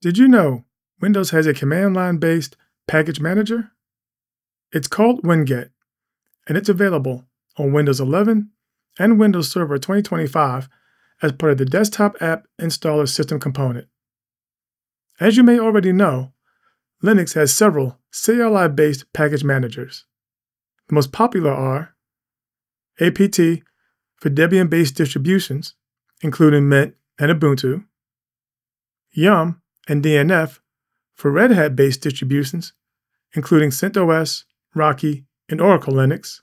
Did you know Windows has a command line based package manager? It's called Winget, and it's available on Windows 11 and Windows Server 2025 as part of the Desktop App Installer System component. As you may already know, Linux has several CLI based package managers. The most popular are APT for Debian based distributions, including Mint and Ubuntu, Yum and DNF for Red Hat based distributions, including CentOS, Rocky, and Oracle Linux,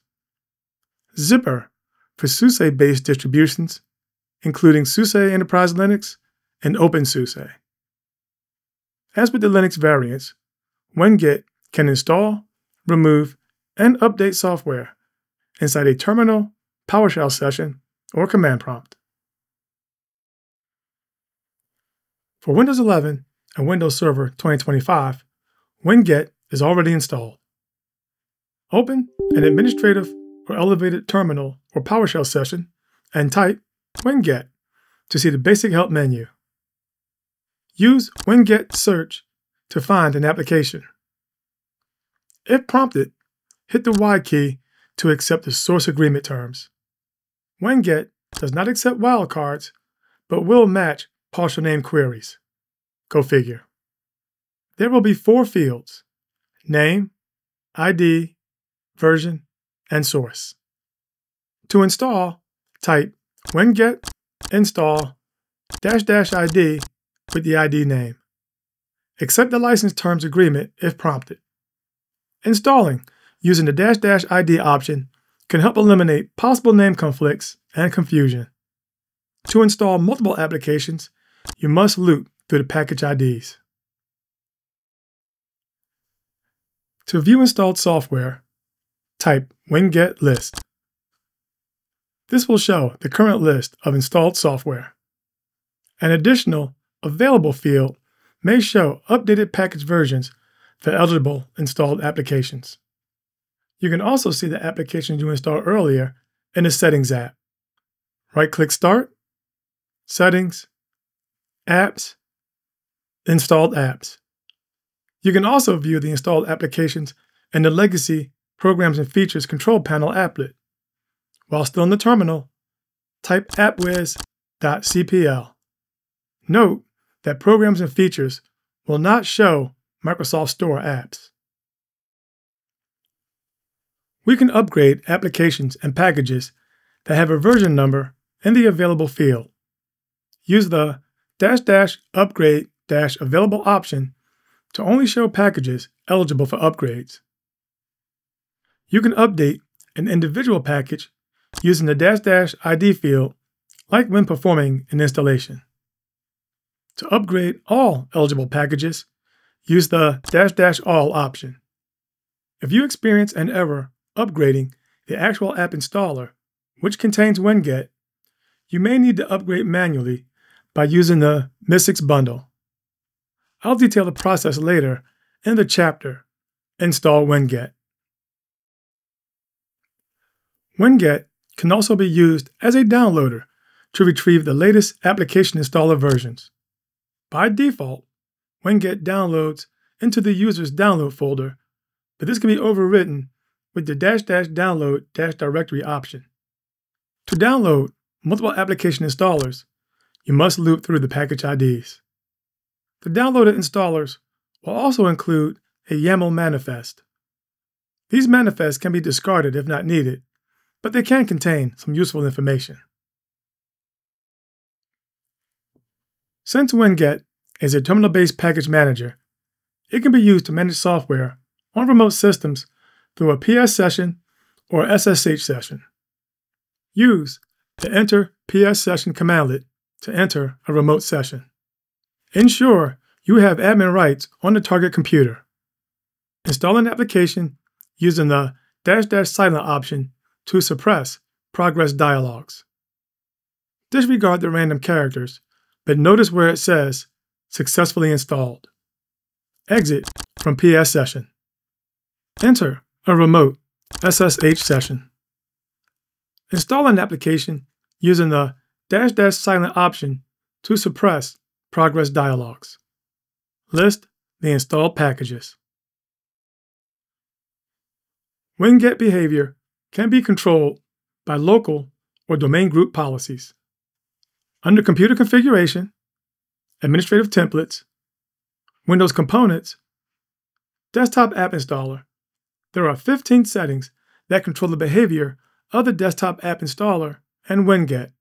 Zypper for SUSE based distributions, including SUSE Enterprise Linux and OpenSUSE. As with the Linux variants, Winget can install, remove, and update software inside a terminal, PowerShell session, or command prompt. For Windows 11 and Windows Server 2025, Winget is already installed. Open an administrative or elevated terminal or PowerShell session and type Winget to see the basic help menu. Use Winget search to find an application. If prompted, hit the Y key to accept the source agreement terms. Winget does not accept wildcards, but will match partial name queries. Go figure. There will be four fields name, ID, version, and source. To install, type winget install dash dash ID with the ID name. Accept the license terms agreement if prompted. Installing using the dash dash ID option can help eliminate possible name conflicts and confusion. To install multiple applications, you must loop through the package IDs. To view installed software, type winget list. This will show the current list of installed software. An additional available field may show updated package versions for eligible installed applications. You can also see the applications you installed earlier in the Settings app. Right-click Start, Settings, Apps, Installed Apps. You can also view the installed applications in the Legacy Programs and Features Control Panel applet. While still in the terminal, type appwiz.cpl. Note that Programs and Features will not show Microsoft Store apps. We can upgrade applications and packages that have a version number in the available field. Use the dash dash upgrade dash available option to only show packages eligible for upgrades. You can update an individual package using the dash dash ID field like when performing an installation. To upgrade all eligible packages, use the dash dash all option. If you experience an error upgrading the actual app installer, which contains Winget, you may need to upgrade manually by using the MSIX bundle. I'll detail the process later in the chapter Install Winget. Winget can also be used as a downloader to retrieve the latest application installer versions. By default, Winget downloads into the user's download folder, but this can be overwritten with the dash dash download dash directory option. To download multiple application installers, you must loop through the package IDs. The downloaded installers will also include a YAML manifest. These manifests can be discarded if not needed, but they can contain some useful information. Since Winget is a terminal-based package manager, it can be used to manage software on remote systems through a PS session or SSH session. Use the Enter PS Session commandlet to enter a remote session. Ensure you have admin rights on the target computer. Install an application using the dash dash silent option to suppress progress dialogues. Disregard the random characters, but notice where it says successfully installed. Exit from PS session. Enter a remote SSH session. Install an application using the dash dash silent option to suppress progress dialogues. list the installed packages. WinGet behavior can be controlled by local or domain group policies. Under Computer Configuration, Administrative Templates, Windows Components, Desktop App Installer, there are 15 settings that control the behavior of the Desktop App Installer and WinGet.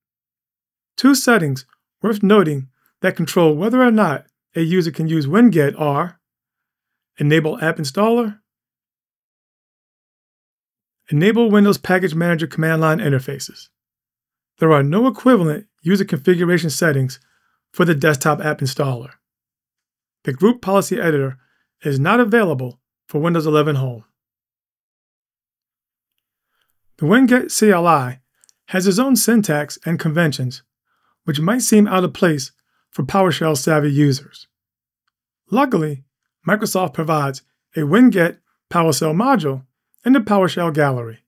Two settings worth noting that control whether or not a user can use WinGet are Enable App Installer, Enable Windows Package Manager command line interfaces. There are no equivalent user configuration settings for the desktop app installer. The Group Policy Editor is not available for Windows 11 Home. The WinGet CLI has its own syntax and conventions, which might seem out of place for PowerShell savvy users. Luckily, Microsoft provides a WinGet PowerShell module in the PowerShell gallery.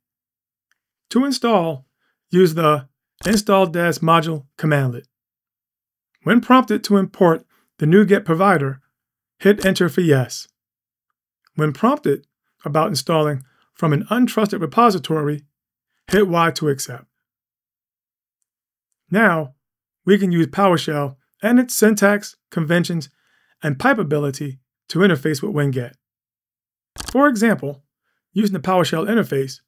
To install, use the install DAS module commandlet. When prompted to import the NuGet provider, hit enter for yes. When prompted about installing from an untrusted repository, hit Y to accept. Now, we can use PowerShell and its syntax, conventions, and pipe ability to interface with WinGet. For example, using the PowerShell interface,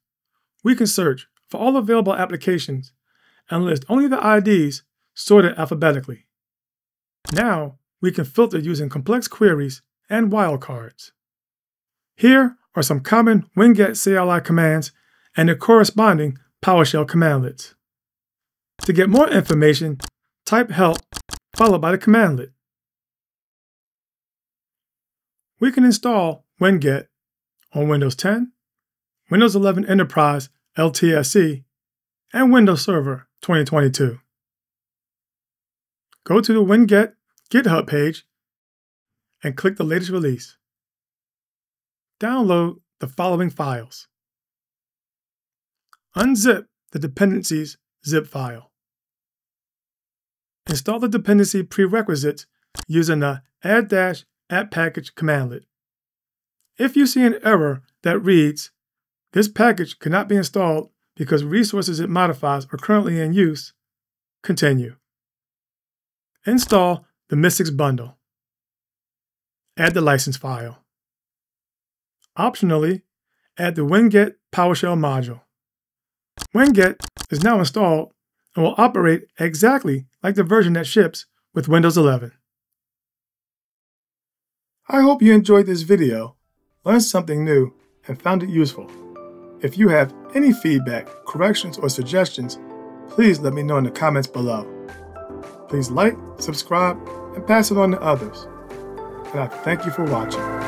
we can search for all available applications and list only the IDs sorted alphabetically. Now, we can filter using complex queries and wildcards. Here are some common WinGet CLI commands and their corresponding PowerShell commandlets. To get more information, type help followed by the commandlet. We can install WinGet on Windows 10, Windows 11 Enterprise LTSC, and Windows Server 2022. Go to the WinGet GitHub page and click the latest release. Download the following files. Unzip the dependencies zip file. Install the dependency prerequisites using the add-app package commandlet. If you see an error that reads, this package cannot be installed because resources it modifies are currently in use, continue. Install the MSIX bundle. Add the license file. Optionally, add the WinGet PowerShell module. WinGet is now installed and will operate exactly like the version that ships with Windows 11. I hope you enjoyed this video, learned something new, and found it useful. If you have any feedback, corrections, or suggestions, please let me know in the comments below. Please like, subscribe, and pass it on to others. And I thank you for watching.